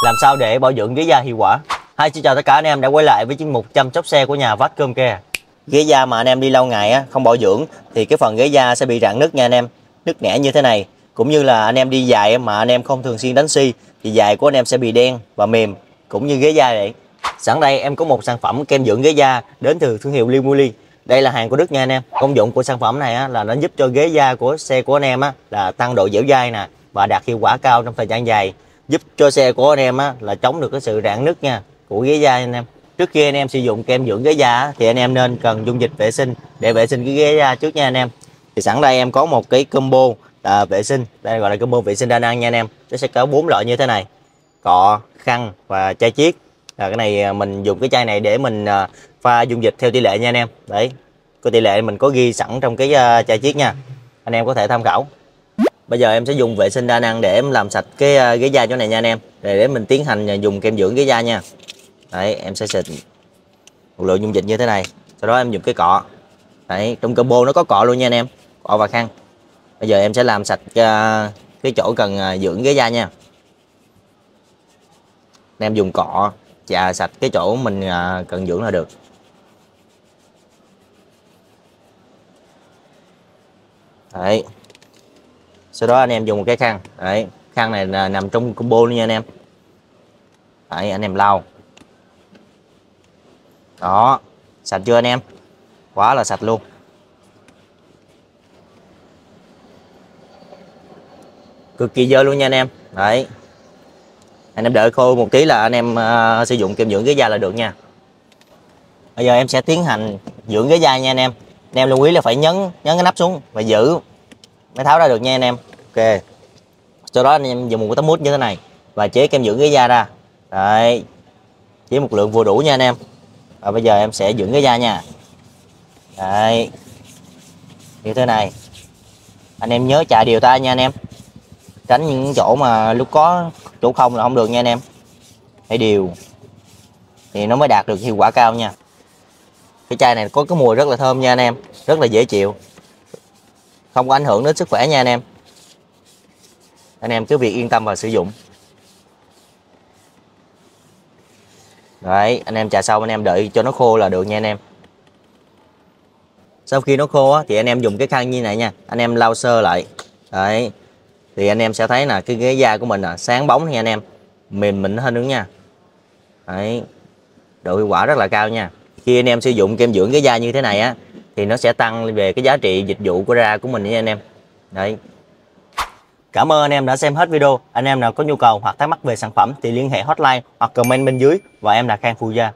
Làm sao để bảo dưỡng ghế da hiệu quả? Hi xin chào tất cả anh em đã quay lại với chuyên mục chăm sóc xe của nhà Vacom Care. Ghế da mà anh em đi lâu ngày á, không bảo dưỡng thì cái phần ghế da sẽ bị rạn nứt nha anh em. Nứt nẻ như thế này. Cũng như là anh em đi dài mà anh em không thường xuyên đánh xi thì dài của anh em sẽ bị đen và mềm cũng như ghế da vậy. Sẵn đây em có một sản phẩm kem dưỡng ghế da đến từ thương hiệu Limuli. Đây là hàng của Đức nha anh em. Công dụng của sản phẩm này á, là nó giúp cho ghế da của xe của anh em á, là tăng độ dẻo dai nè và đạt hiệu quả cao trong thời gian dài giúp cho xe của anh em á, là chống được cái sự rạn nứt nha của ghế da anh em. Trước khi anh em sử dụng kem dưỡng ghế da á, thì anh em nên cần dung dịch vệ sinh để vệ sinh cái ghế da trước nha anh em. Thì sẵn đây em có một cái combo à, vệ sinh đây gọi là combo vệ sinh đa năng nha anh em. Nó sẽ có bốn loại như thế này cọ khăn và chai chiết. Là cái này à, mình dùng cái chai này để mình à, pha dung dịch theo tỷ lệ nha anh em. Đấy có tỷ lệ mình có ghi sẵn trong cái uh, chai chiết nha. Anh em có thể tham khảo bây giờ em sẽ dùng vệ sinh đa năng để em làm sạch cái à, ghế da chỗ này nha anh em. Để để mình tiến hành à, dùng kem dưỡng ghế da nha. Đấy, em sẽ xịt một lượng dung dịch như thế này. Sau đó em dùng cái cọ. Đấy, trong combo nó có cọ luôn nha anh em. Cọ và khăn. Bây giờ em sẽ làm sạch à, cái chỗ cần dưỡng ghế da nha. Em dùng cọ chà sạch cái chỗ mình cần dưỡng là được. Đấy sau đó anh em dùng một cái khăn. Đấy khăn này là nằm trong combo luôn nha anh em. Đấy anh em lau. Đó sạch chưa anh em? Quá là sạch luôn. Cực kỳ dơ luôn nha anh em. Đấy. Anh em đợi khô một tí là anh em uh, sử dụng kem dưỡng ghế da là được nha. Bây giờ em sẽ tiến hành dưỡng ghế da nha anh em. Anh em lưu ý là phải nhấn nhấn cái nắp xuống và giữ mới tháo ra được nha anh em ok. Sau đó anh em dùng một cái tấm mút như thế này và chế kem dưỡng cái da ra. Đấy. Chế một lượng vừa đủ nha anh em. Và bây giờ em sẽ dưỡng cái da nha. Đấy. Như thế này. Anh em nhớ chạy đều tay nha anh em. Tránh những chỗ mà lúc có chỗ không là không được nha anh em. Hãy đều thì nó mới đạt được hiệu quả cao nha. Cái chai này có cái mùi rất là thơm nha anh em. Rất là dễ chịu. Không có ảnh hưởng đến sức khỏe nha anh em anh em cứ việc yên tâm và sử dụng. Đấy anh em trà xong anh em đợi cho nó khô là được nha anh em. Sau khi nó khô á, thì anh em dùng cái khăn như này nha. Anh em lau sơ lại. Đấy thì anh em sẽ thấy là cái ghế da của mình là sáng bóng nha anh em. Mềm mịn hơn nữa nha. Đấy độ hiệu quả rất là cao nha. Khi anh em sử dụng kem dưỡng cái da như thế này á thì nó sẽ tăng về cái giá trị dịch vụ của da của mình nha anh em. Đấy. Cảm ơn anh em đã xem hết video. Anh em nào có nhu cầu hoặc thắc mắc về sản phẩm thì liên hệ hotline hoặc comment bên dưới và em là Khang Phu Gia.